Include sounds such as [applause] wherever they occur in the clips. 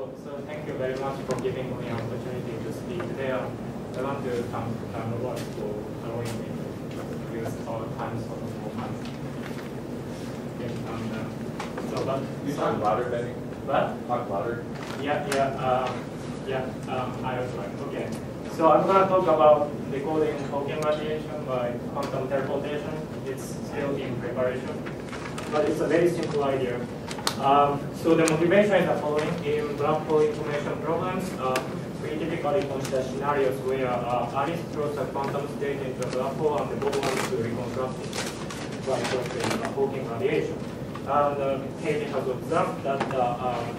So, so thank you very much for giving me an opportunity to speak today. Um, I want to thank Robert for allowing me to use our time so for fun. Okay, and, uh, so, but, You talk louder, Benny. but Talk louder. yeah, yeah, um, yeah, um, I was right. Okay. So I'm gonna talk about decoding Hawking radiation by quantum teleportation. It's still in preparation, but it's a very simple idea. Um, so the motivation is the following: in black hole information problems, uh, we typically consider scenarios where uh, Alice throws a quantum state into a black hole and the Bob wants to reconstruct it by uh, Hawking radiation. And uh, Hayden has observed that uh, um,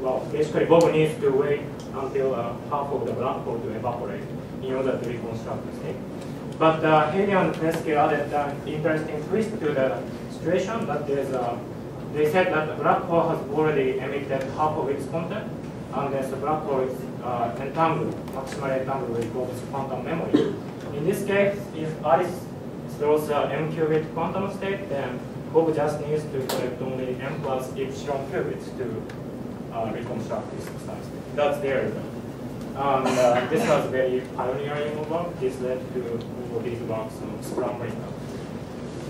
well, basically Bob needs to wait until uh, half of the black hole to evaporate in order to reconstruct the state. But uh, Hayden and Preskill added an interesting twist to the situation that there's a, they said that the black hole has already emitted half of its content, and then the black hole is uh, entangled, maximally entangled with Bob's quantum memory. In this case, if Alice throws m qubit quantum state, then Bob just needs to collect only m plus epsilon qubits to uh, reconstruct this state. That's their result. And uh, this was very pioneering work. This led to all these works on scrambling.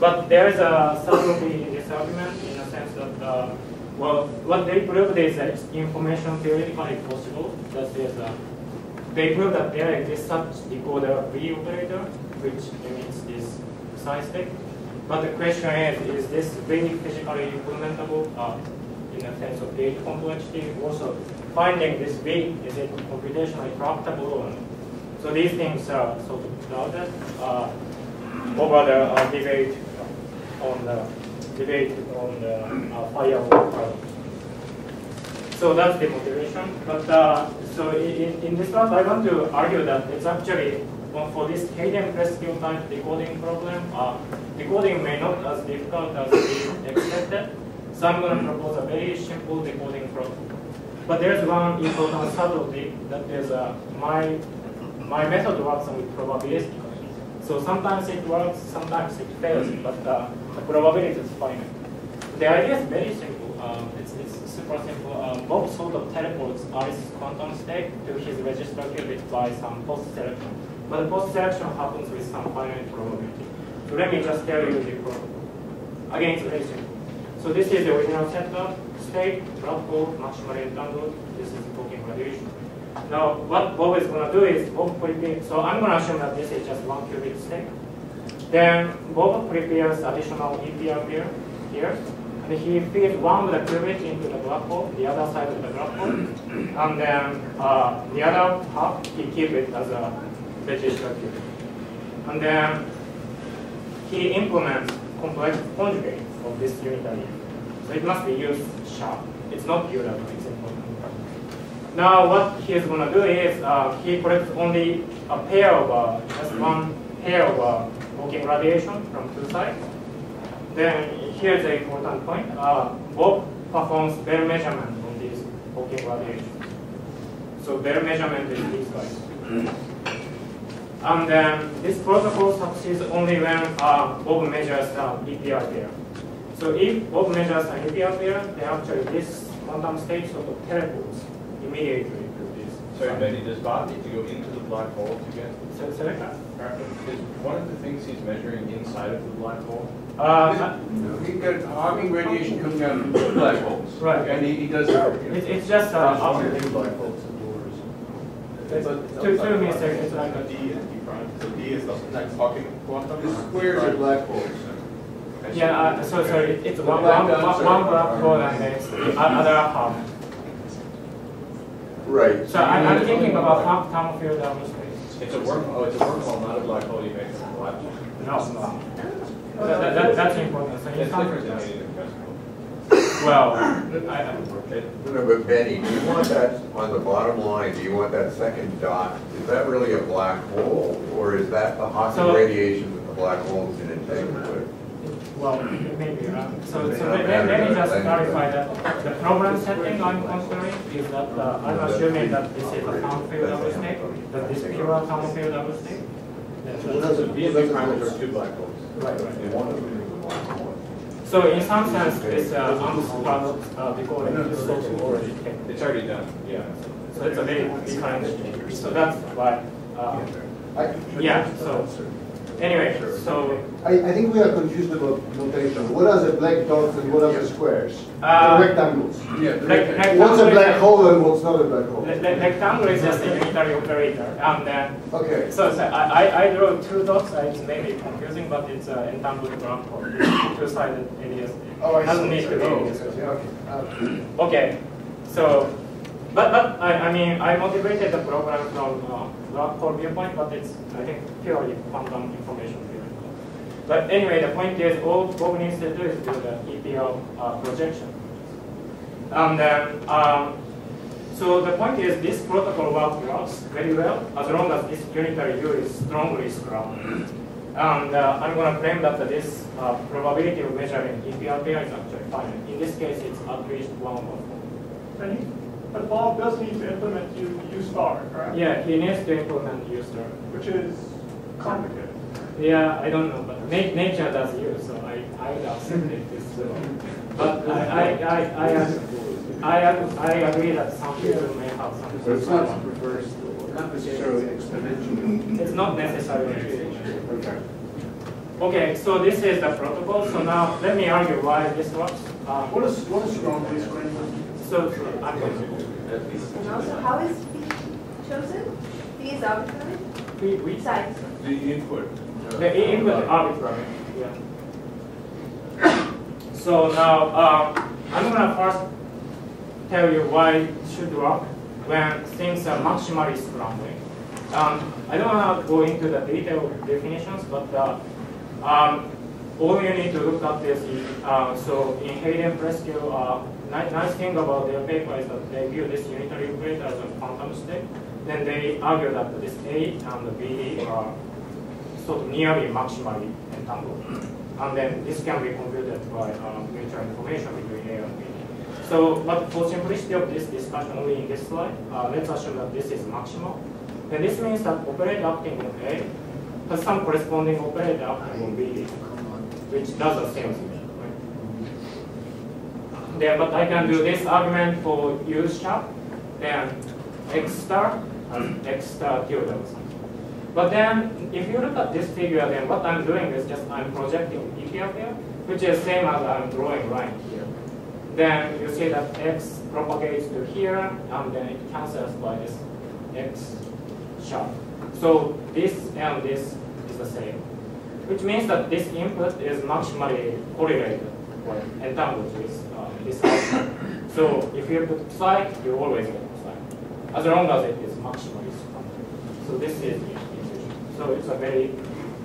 But there is a subtlety in this argument in the sense that, uh, well, what they proved is that information theoretically possible. That is, uh, they prove that there exists such decoder V operator, which emits this precise state. But the question is, is this really physically implementable uh, in the sense of gate complexity? Also, finding this V, is it computationally tractable or? So these things are sort of clouded uh, over the uh, debate on the debate on uh, firewall. So that's the motivation. But uh, so in, in this class, I want to argue that it's actually well, for this Hayden Preskill type decoding problem, uh, decoding may not as difficult as we expected. So I'm going to propose a very simple decoding problem. But there's one important subtlety that is uh, my my method works with probability. So sometimes it works, sometimes it fails, but uh, the probability is finite. The idea is very simple. Um, it's, it's super simple. Um, Bob sort of teleports Alice's quantum state to his register qubit by some post-selection. But the post-selection happens with some finite probability. So let me just tell you the problem. Again, it's very simple. So this is the original setup, state, black hole, maximally entangled. This is the Hawking radiation. Now, what Bob is going to do is Bob prepare, so I'm going to assume that this is just one qubit state. Then Bob prepares additional EPR pair here, and he feeds one of the qubits into the black hole, the other side of the black hole, and then uh, the other half he keeps it as a register qubit. And then he implements complex conjugate of this unitary. So it must be used sharp. It's not pure. Now what he is going to do is uh, he collects only a pair of, uh, just one pair of uh, radiation from two sides. Then here's the important point. Uh, Bob performs Bell measurement on these Hawking radiation. So Bell measurement is these guys. And then this protocol succeeds only when uh, Bob measures the EPR pair. So if Bob measures an EPR pair, then actually this quantum state sort of teleports immediately to this. Sorry, Benny, does Bob need to go into the black hole to get? So, so like that. Is one of the things he's measuring inside of the black hole? Uh, We've got Hawking radiation coming out of two black holes. Right. And he, he does. it's, it's just uh, There's one or after two black holes. it's two, two milliseconds. It's like a D and D prime. So D is the next Hawking quantum. The squares are black holes. Yeah, uh, so sorry, it's one, Black one, dots one, are- hole and then it's the other half. Right. So I'm, I'm thinking about half thermofield double space. It's a wormhole, oh, it's a wormhole, not a black hole, you make it a black hole. No, no. That, that, that, that's important. So in It's some different than anything in physical. well, I, I- It- No, but Benny, do you want that, on the bottom line, do you want that second dot, is that really a black hole? Or is that the Hawking So- radiation that the black hole's in entangled with? Well, maybe. Uh, so so let, let let me just clarify that the problem setting I'm considering is that uh, I'm assuming that this is a thermofield double state, that this is pure thermofield double state. That's B and B primers two black holes. Right, right. And one of them is a black hole. So in some sense, this uh, unspun uh, decoding is also already technical. It's It's already done, yeah. So it's a very different. So that's why. Uh, I- yeah. So anyway, so I, I think we are confused about notation. What are the black dots and what are the squares? Uh, The rectangles. Yeah, the rec- rectangle. What's a black hole and what's not a black hole? The, the rectangle is just a unitary operator, and then Okay. so, so I, I- I drew two dots. uh, It's maybe confusing, but it's uh, entangled black hole, two-sided alias. Oh, I Doesn't see. need to be. Oh, okay, okay. Uh, Okay, so, but, but I, I mean, I motivated the program from uh, black hole viewpoint, but it's, I think, purely quantum information theory. But anyway, the point is, all Bob needs to do is do the EPR uh, projection. And then, um, so the point is, this protocol works very well as long as this unitary U is strongly scrambled. And uh, I'm going to claim that this uh, probability of measuring EPR pair is actually fine. In this case, it's at least one over four. And he, but Bob does need to implement U, U star, correct? Yeah, he needs to implement U star. Which is complicated. Yeah, I don't know, but na- nature does U, so I, I would accept it. This, uh, but I, I, I, I, I, I agree that some people may have some. So it's not reverse, not necessarily exponential. It's not necessarily. Okay. Okay, so this is the protocol. So now let me argue why this works. Uh, What is, what is strongly scrambled? So I'm going And also, how is fee chosen? Fee is arbitrary? to we, we Size. The input. uh, The input arbitrary, yeah. So now, um, I'm gonna first tell you why it should work when things are maximally scrambling. Um, I don't wanna go into the detailed definitions, but, uh, um, all you need to look at this is, uh, so in Hayden Preskill, uh, ni- nice thing about their paper is that they view this unitary operator as a quantum state. Then they argue that this A and BD are sort of nearly maximally entangled. And then this can be computed by um, mutual information between A and B. So, but for simplicity of this discussion only in this slide, uh, let's assume that this is maximal. Then this means that operator acting on A has some corresponding operator acting on B, which does the same thing. Then, but I can do this argument for U sharp, then X star and X star tilde. But then, if you look at this figure, then what I'm doing is just I'm projecting here, which is same as I'm drawing right here. Then you see that X propagates to here, and then it cancels by this X sharp. So this and this is the same, which means that this input is maximally correlated or entangled with this output. So if you put psi, you always get psi, as long as it is maximally scrambled. So this is the equation. So it's a very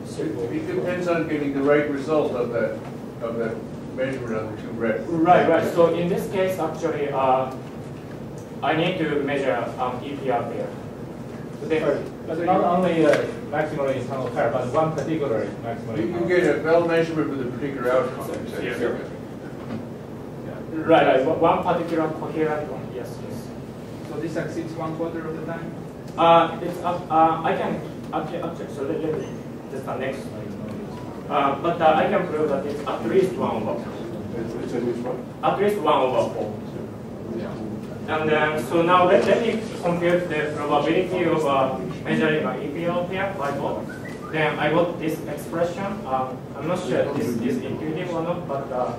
simple. It depends on getting the right result of that, of that measurement of the two reds. Right, right. So in this case, actually, uh, I need to measure um, EPR pair. So then- But not only uh, maximally internal pair, but one particular maximally You you get a Bell measurement with a particular outcome. you say. Yeah. Right, right. One particular coherent one. Yes, yes. So this succeeds one quarter of the time? Uh, it's up, uh, I can, actually, actually, so let, let me, just the next slide. Uh, but uh, I can prove that it's at least one over four. It's a which one? At least one over four. Yeah. And then, so now let, let me compute the probability of uh, measuring an EPR pair by both. Then I got this expression. Uh, I'm not sure if this is intuitive or not, but uh,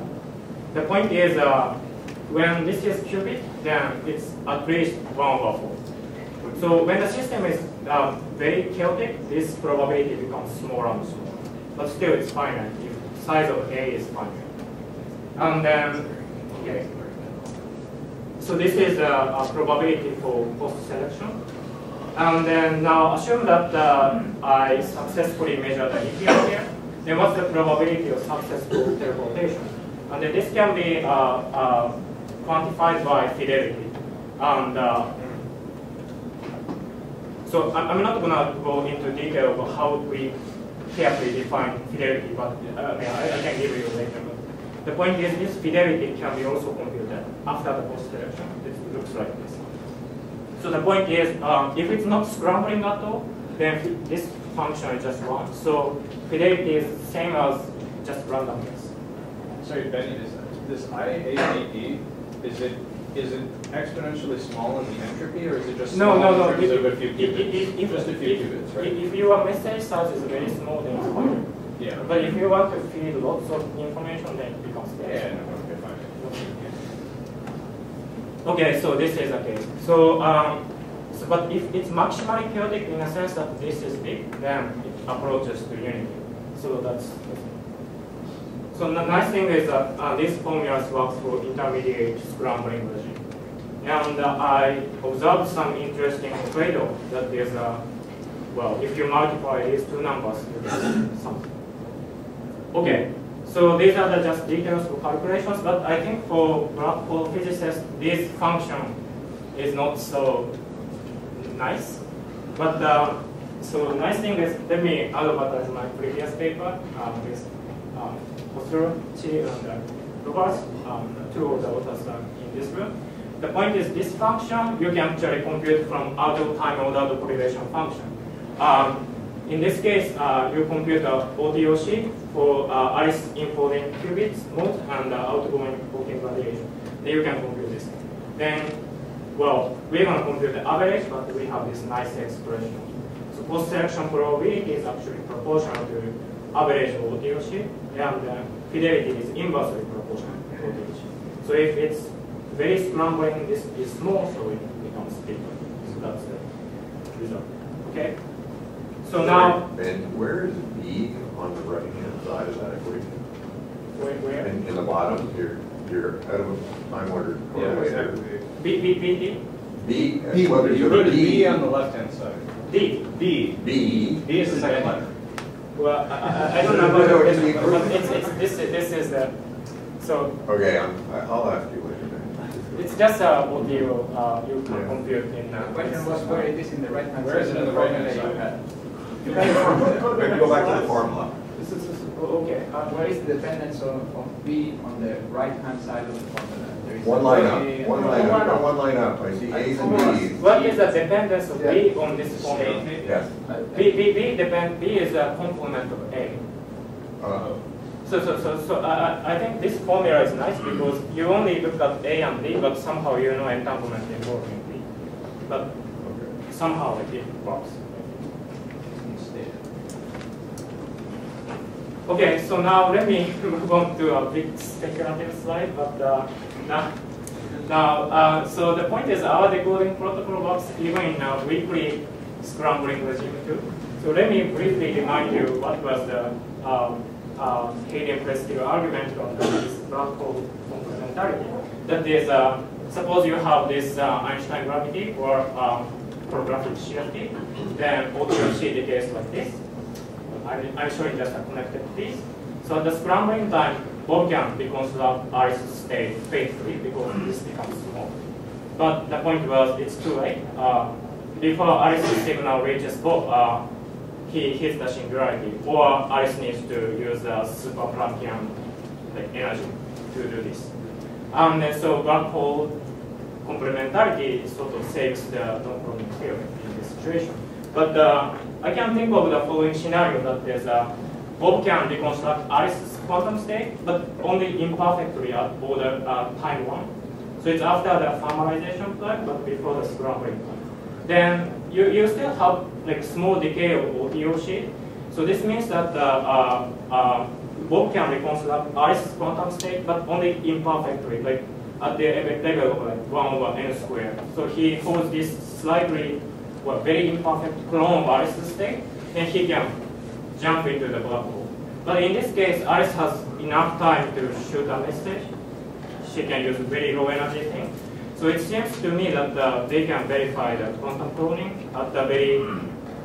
the point is uh, when this is cubic, then it's at least one over four. So when the system is uh, very chaotic, this probability becomes smaller and smaller. But still, it's finite if size of A is finite. And then, okay. So this is a, a probability for post-selection. And then now assume that uh, I successfully measure the EPR here, then what's the probability of successful teleportation? And this can be uh, uh, quantified by fidelity. And uh, so I'm not gonna go into detail of how we carefully define fidelity, but uh, I I can give you later. But the point is this fidelity can be also computed after the post-selection. It looks like this. So the point is, um, if it's not scrambling at all, then this function is just one. So fidelity is same as just randomness. Sorry, Benny, this, this IAAD, is it is it exponentially small in the entropy, or is it just No, no, no. in terms If, of a few if, if, Just a few if, qubits, right? if, your message size is very small, then it's fine. Yeah. But if you want to feed lots of information, then it becomes very Yeah, no, okay, fine. Okay, so this is case. So, um, so, but if it's maximally chaotic in a sense that this is big, then it approaches to unity. So that's. So the nice thing is that uh, these formulas work for intermediate scrambling regime. And uh, I observed some interesting trade-off that there's a, well, if you multiply these two numbers, you get something. Okay, so these are the just details for calculations, but I think for black hole physicists, this function is not so nice. But uh, so nice thing is, let me advertise my previous paper um, um, and Roberts, um, two the authors are in this room. The point is this function you can actually compute from out of time ordered correlation function. Um, in this case, uh, you compute the OTOC for uh, Alice encoding qubits mode and uh, outgoing Hawking radiation. Then you can compute this. Then, well, we're going to compute the average, but we have this nice expression. So post-selection probability is actually proportional to average of OTOC, and uh, fidelity is inversely proportional to OTOC. So if it's very scrambling, this is small, so it becomes bigger. So that's the result. Okay? So now, And where is B on the right-hand side of that equation? where, where? In, in the bottom, your, your out of time ordered Yeah, correlator. exactly. B, B, B, D? B, B. well, there's You a put a B B, on the left-hand side. D. B. B. B is the second letter. Well, I, I, I don't know No, no, about it's this, but it's, it's, this, is- this is the, so Okay, I'm, I- I'll ask you later. it's just uh, what you, uh, you can Yeah. compute in. The Uh, question was where it is in the right hand side. Where is it in the right-hand side? You had. Maybe go back to the formula. This is, this is- oh, okay. Uh, Where is the dependence of, of B on the right hand side of the formula? One line up, one line up, one line up. I see A's and B's. What is the dependence of B on this formula? Yes. B, B, B depend, B is a complement of A. Uh, So, so, so, so I, I- I think this formula is nice because you only look at A and B, but somehow you know entanglement involved in B. But somehow it works. Okay, so now let me [laughs] move on to a big speculative slide, but uh, now, now uh, so the point is our decoding protocol works even in a weakly scrambling regime too. So let me briefly remind you what was the um, uh, argument on this black hole complementarity. That is, uh, suppose you have this uh, Einstein gravity or um, holographic shear then OTOC decays like this. I'm, I'm showing just a connected piece. So the scrambling time, Bob can reconstruct Iris state faithfully because this becomes small. But the point was it's too late. Uh, before Iris signal reaches Bob, uh, he hits the singularity, or Iris needs to use a super Planckian like, energy to do this. And then so black hole complementarity sort of saves the non-Brownian theory in this situation. But uh, I can think of the following scenario that there's a Bob can reconstruct Alice's quantum state, but only imperfectly at order uh, time one. So it's after the thermalization time, but before the scrambling. Then you, you still have like small decay of OTOC. So this means that uh, uh, uh, Bob can reconstruct Alice's quantum state, but only imperfectly, like at the level of like 1 over n squared. So he holds this slightly, well, very imperfect clone of Alice's state, then he can jump into the black hole. But in this case, Alice has enough time to shoot a message. She can use very low energy thing. So it seems to me that uh, they can verify the quantum cloning at the very,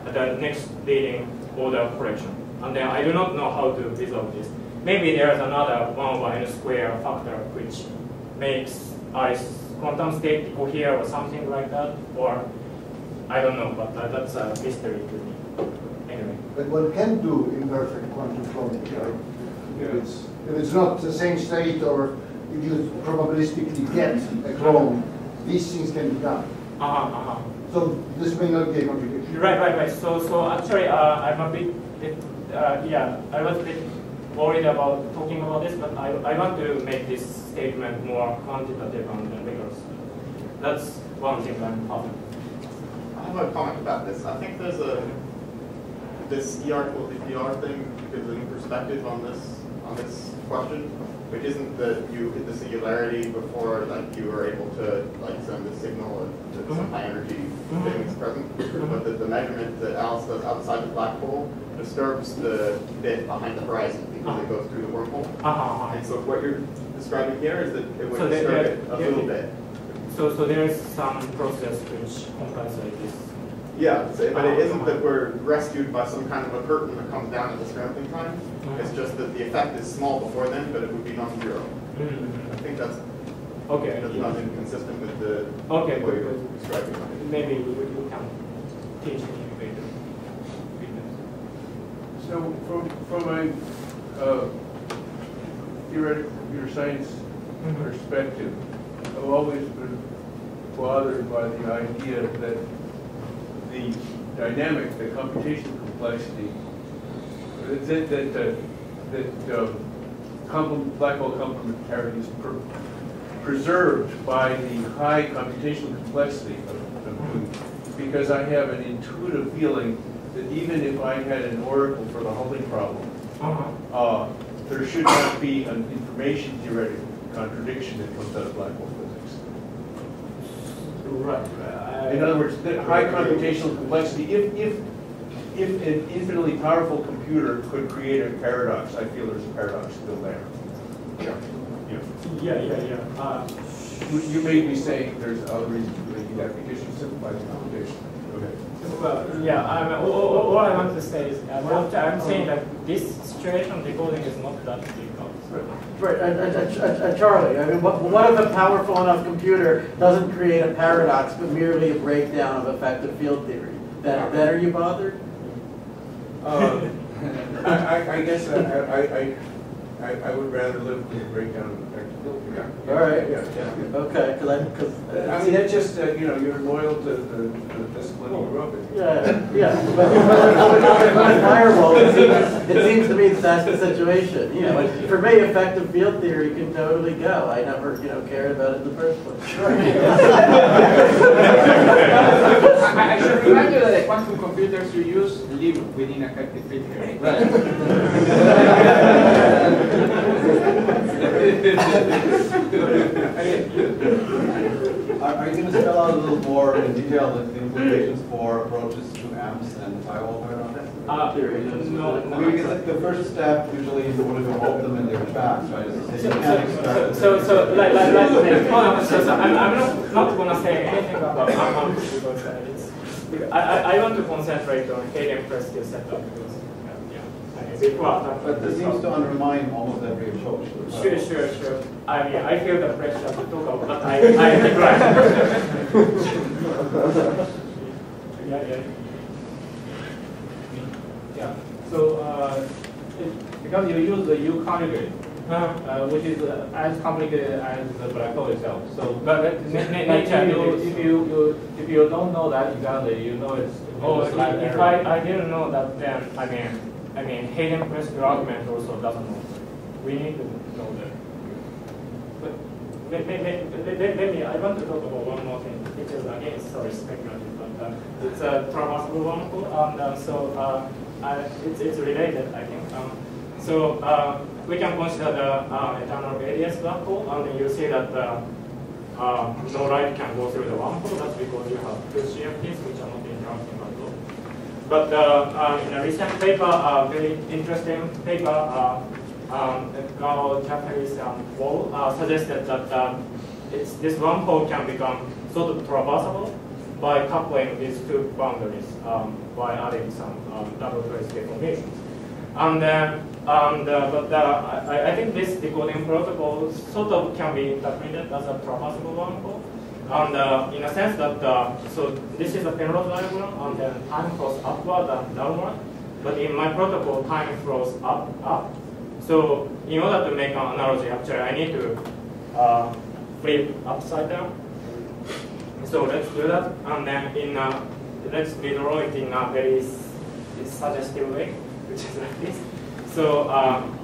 at the next leading order correction. And then I do not know how to resolve this. Maybe there is another 1 over n square factor which makes Alice quantum state cohere or something like that, or I don't know, but uh, that's a mystery to me. Anyway. But one can do imperfect quantum cloning, right? If it's, if it's not the same state or if you probabilistically get a clone, these things can be done. Uh-huh, uh-huh. So this may not be a contradiction. Right, right, right. So, so actually, uh, I'm a bit, bit uh, yeah, I was a bit worried about talking about this, but I, I want to make this statement more quantitative and rigorous. that's one thing I'm talking. I have a comment about this. I think there's a, this ER equals EPR thing gives a new perspective on this, on this question, which isn't that you hit the singularity before, like, you were able to, like, send a signal that some high energy Mhm. thing is present, but that the measurement that Alice does outside the black hole disturbs the bit behind the horizon because it goes through the wormhole. Uh-huh. And so what you're describing here is that it would So disturb it a there- little bit. So, so there is some process which compensates this. Yeah, so- but it isn't that we're rescued by some kind of a curtain that comes down at the scrambling time. It's just that the effect is small before then, but it would be non-zero. Mm. I think that's, Okay. that's not inconsistent with the Okay, way good, you're describing it. Maybe we, we can teach me later. So from, from a uh, theoretical computer science Mhm. perspective, I've always been bothered by the idea that the dynamic, the computational complexity, that, that, that, that um, black hole complementarity is per- preserved by the high computational complexity of, of doing. Because I have an intuitive feeling that even if I had an oracle for the halting problem, Uh-huh. uh, there should not be an information theoretical contradiction that comes out of black hole physics. Right. I- In other words, the high computational complexity, if, if, if an infinitely powerful computer could create a paradox, I feel there's a paradox still there. Yeah. Yeah, yeah, yeah. Uh, You you may be saying there's other reasons for making that because you simplify the computation. Okay. Well, yeah, I'm, all, all all I want to say is, uh, well, I'm saying that this situation of decoding is not that difficult. Right, uh, uh, uh, Charlie, I mean, what, what if a powerful enough computer doesn't create a paradox, but merely a breakdown of effective field theory? Then, then are you bothered? Uh, [laughs] I, I, I guess I, I, I, I I would rather live with a breakdown of effective field theory. All right. Yeah, yeah. Okay, because I, because. I mean, that's just, uh, you know, you're loyal to the, the discipline you grew up in. Yeah, yeah, but with firewall, it seems, it seems to me that that's the situation, you know, and for me, effective field theory can totally go, I never, you know, cared about it in the first place. [laughs] I I should remind you that the quantum computers you use live within effective field theory. Are, [laughs] are you going to spell out a little more in detail the the implications for approaches to AMPS and firewall paradox? Uh, no, I no. mean, because the first step usually is to hold them in their tracks, right? Is So, so, so, so, like, like, like, like, so, so I'm, I'm not, not gonna say anything about Amount because I, I, I want to concentrate on Hayden Preskill setup because, uh, yeah, I mean, before. But this seems to undermine almost every approach. Sure, sure, sure. I mean, I feel the pressure to talk about, but I, I decline. [laughs] Yeah, yeah. Yeah, so, uh, it- because you use the U conjugate, Uh, uh, which is uh, as complicated as the black hole itself, so. But that- na- na- But nature if you, if you, you, if you don't know that exactly, you know it's. it's Oh, a if if error. I, I didn't know that, then, I mean, I mean, Hayden Preskill argument also doesn't work. We need to know that. But, let, me, I want to talk about one more thing, which is again, sorry, speculative, but, uh, it's a traversable wormhole, and, uh, so, uh, it's, it's related, I think. Um, so, uh, we can consider the, uh, eternal radius black hole, and you see that, uh, uh, no light can go through the wormhole, that's because you have two CFTs which are not interacting at all. But uh, uh, in a recent paper, a very interesting paper, uh, um, Gao, Jafferis, and Wall suggested that um, this wormhole can become sort of traversable by coupling these two boundaries um, by adding some um, double trace deformations. And, uh, and but I, I think this decoding protocol sort of can be interpreted as a traversable wormhole. And uh, in a sense that, uh, so this is a Penrose diagram, and then time flows upward and downward. But in my protocol, time flows up, up. So in order to make an analogy, actually, I need to uh, flip upside down. So let's do that, and then in uh, let's redraw it in a very suggestive way, which is like this. So um,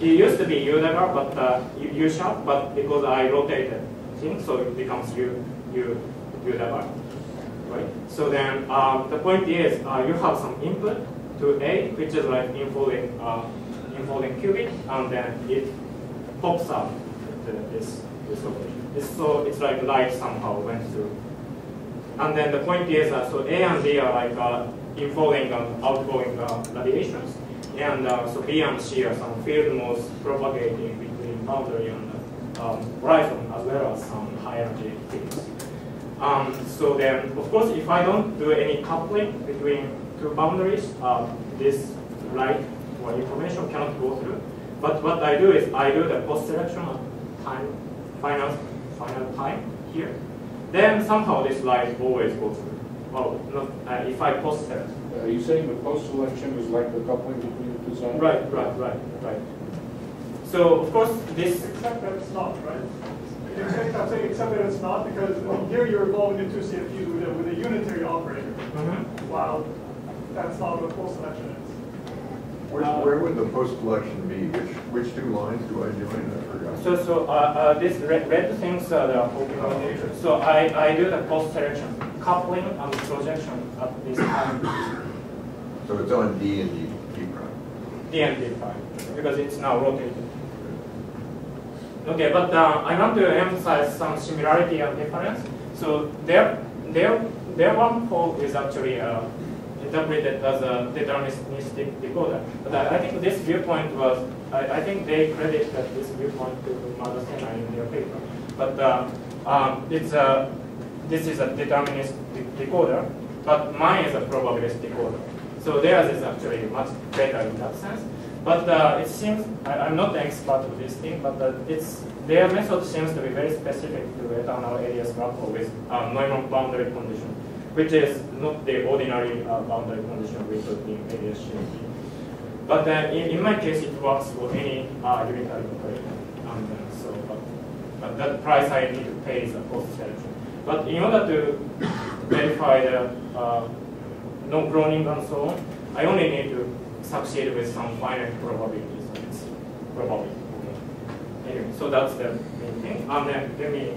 it used to be U level, but uh, U U sharp, but because I rotated things, so it becomes U you you divide, right? So then um, the point is uh, you have some input to A, which is like enfolding uh, enfolding qubit, and then it pops out this this. It's so it's like light somehow went through. And then the point is uh, so A and B are like uh, enfolding and outgoing uh, radiations, and uh, so B and C are some field modes propagating between boundary and um, horizon as well as some high energy things. Um, so then, of course, if I don't do any coupling between two boundaries, uh, this light or information cannot go through. But what I do is I do the post-selection time, final, final time here. Then somehow this light always goes through. Well, not, uh, if I post-select. Are you saying the post-selection is like the coupling between the two zones? Right, right, right, right. So of course this. Except that it's not, right? Except, I'm saying except that it's not, because here you're evolving into CFUs with a, with a unitary operator. Mhm. While that's not what post-selection is. Where, where would the post-selection be? Which, which two lines do I join? I forgot. So, so uh, uh, this red, red things are the open combination. So I, I do the post selection, coupling and projection at this time, So it's on D and D, D prime. D and D prime, because it's now rotated. Okay, but uh, I want to emphasize some similarity and difference. So their, their, their one pole is actually uh, interpreted as a deterministic decoder. But I, I think this viewpoint was, I, I think they credit that this viewpoint to Maldacena in their paper. But uh, um, it's a, this is a deterministic decoder, but mine is a probabilistic decoder. So theirs is actually much better in that sense. But uh, it seems, I, am not an expert of this thing, but uh, it's, their method seems to be very specific to eternal AdS black hole with uh, Neumann boundary condition, which is not the ordinary uh, boundary condition we put in AdS CFT. But uh, in, in my case, it works for any uh, operator. And, uh, so, but, but that price I need to pay is a post selection. But in order to [coughs] verify the uh, no cloning and so on, I only need to succeed with some finite probabilities. So it's probably okay. Anyway, so that's the main thing. And then let me,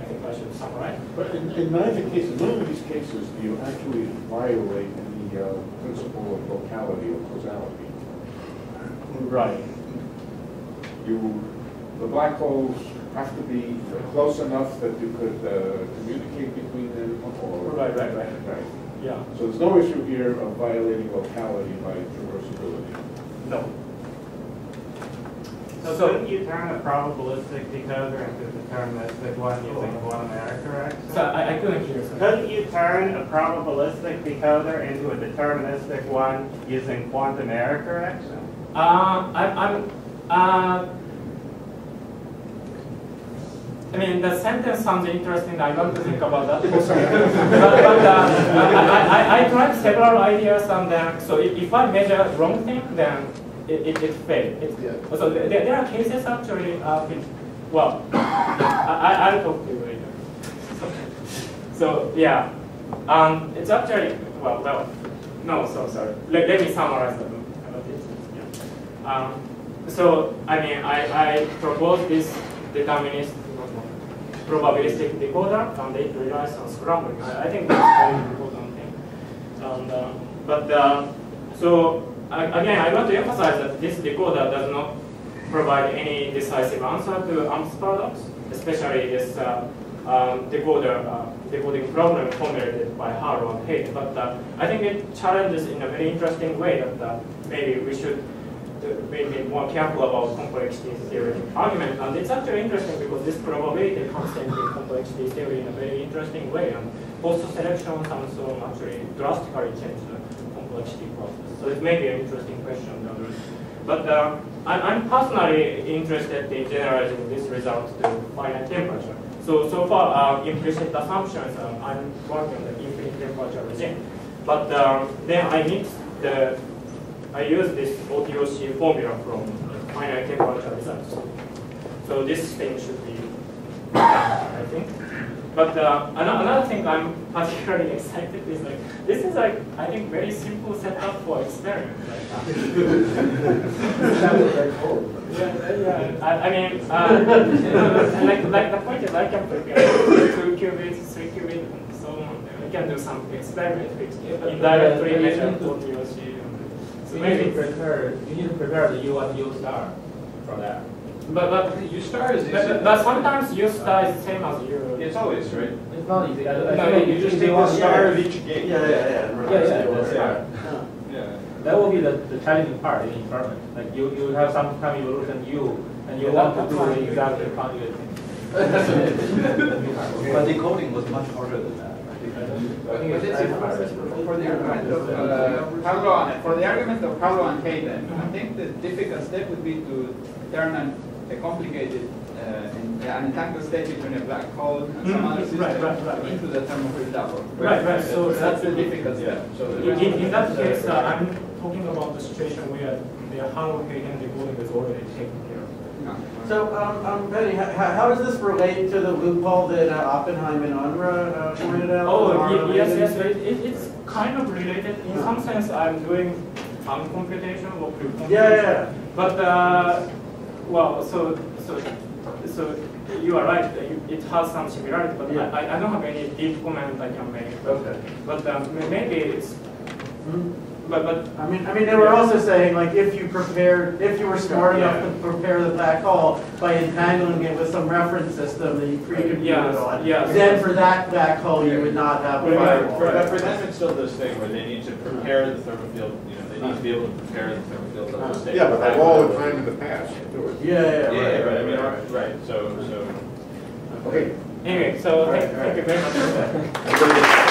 I think I should summarize. But in, in neither cases, none of these cases do you actually violate the uh, principle of locality or causality. Right. You, the black holes have to be close enough that you could uh, communicate between them or... Right, right, right. Right. Yeah. So there's no issue here of violating locality by traversability. No. So couldn't you turn a probabilistic decoder into a deterministic one using quantum error correction? So I, I couldn't hear. Sorry. Couldn't you turn a probabilistic decoder into a deterministic one using quantum error correction? Uh, I, I'm, uh, I mean, the sentence sounds interesting. I want to think about that. [laughs] but but uh, I, I, I tried several ideas, and then so if, if I measure wrong thing, then it, it, it failed. It, Yeah. So there, there are cases actually. Uh, which, well, [coughs] I, I'll talk to you later. So yeah, um, it's actually well, well, no, so sorry. Let, let me summarize the yeah. Um, so I mean, I, I propose this determinist probabilistic decoder, and it relies on scrambling. I, I think that's very important thing. And, uh, but uh, so I, again, I want to emphasize that this decoder does not provide any decisive answer to AMPS paradox, especially this uh, um, decoder uh, decoding problem formulated by Harlow and Hayden. But uh, I think it challenges in a very interesting way that uh, maybe we should be more careful about complexity theory argument. And it's actually interesting because this probability comes in complexity theory in a very interesting way. And post-selection and so on actually drastically change the complexity process. So it may be an interesting question. But uh, I'm personally interested in generalizing this result to finite temperature. So, so far, uh, implicit assumptions, uh, I'm working on the infinite temperature regime. But um, then I mix the I use this OTOC formula from finite temperature results. So this thing should be, done, I think. But uh, another thing I'm particularly [laughs] excited is like this is like I think very simple setup for experiment. [laughs] Yeah, yeah. I, I mean, uh, [laughs] like like the point is I can prepare two qubits, three qubits, and so on. I can do some experiment which indirectly uh, measure you what you see. So So you need to prepare, you need to prepare the U one, U star for that. but but U star is but, easy. but sometimes U star is the same as U. It's always, right? It's not easy. I- I No, feel like You just take want- the star of each game. Yeah, yeah, yeah. Yeah, yeah, that's Right. right. Yeah. That will be the, the challenging part in experiment. Like you, you have some time evolution U, and you Yeah, want to do exactly the exact conjugate thing. But decoding was much harder than that. I think it's, for the argument of uh, Harlow, and- for the argument of Harlow and Hayden, I think the difficult step would be to turn a complicated, uh, an entangled state between a black hole and some other system Right, right, right. into the thermofield double. Right, right. So that's the difficult step. So In, in, that case, uh, I'm talking about the situation where the Hanwei Heiken decoding is already taken. So, um, um, Benny, how, how does this relate to the loophole that uh, Oppenheim and Unruh uh, pointed out? Oh, yes, yes, it, it, it's kind of related. In some sense, I'm doing time computation or pre-computation. Yeah, yeah. But, uh, well, so, so, so you are right, it has some similarity, but Yeah. I, I don't have any deep comment I can make. Okay. But um, maybe it's, Hmm? But, but, I mean, I mean, they were also saying, like, if you prepared, if you were smart enough to prepare the black hole by entangling it with some reference system that you pre-computed Yes, on, yes. then for that black hole, you would not have a But firewall. for, but for them, it's still this thing where they need to prepare the thermofield, you know, they need to be able to prepare the thermofield double state. Yeah, but they've all the time in the past to do it. Yeah, yeah, Yeah, right, yeah, right, I mean, right, right. right, right, so, so. Okay. anyway, so All right, thank, all thank you very much. Everybody-